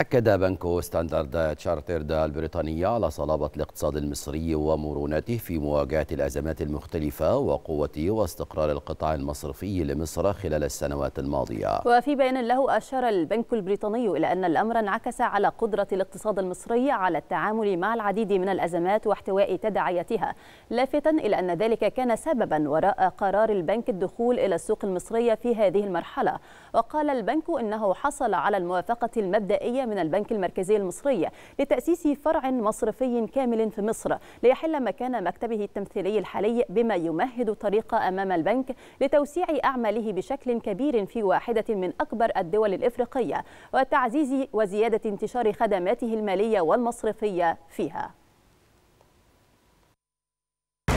أكد بنك ستاندرد تشارترد البريطاني على صلابة الاقتصاد المصري ومرونته في مواجهة الأزمات المختلفة وقوة واستقرار القطاع المصرفي لمصر خلال السنوات الماضية. وفي بيان له أشار البنك البريطاني إلى أن الأمر انعكس على قدرة الاقتصاد المصري على التعامل مع العديد من الأزمات واحتواء تداعياتها لافتا إلى أن ذلك كان سببا وراء قرار البنك الدخول إلى السوق المصرية في هذه المرحلة. وقال البنك إنه حصل على الموافقة المبدئية من البنك المركزي المصري لتأسيس فرع مصرفي كامل في مصر ليحل مكان مكتبه التمثيلي الحالي بما يمهد الطريق أمام البنك لتوسيع أعماله بشكل كبير في واحدة من أكبر الدول الإفريقية وتعزيز وزيادة انتشار خدماته المالية والمصرفية فيها.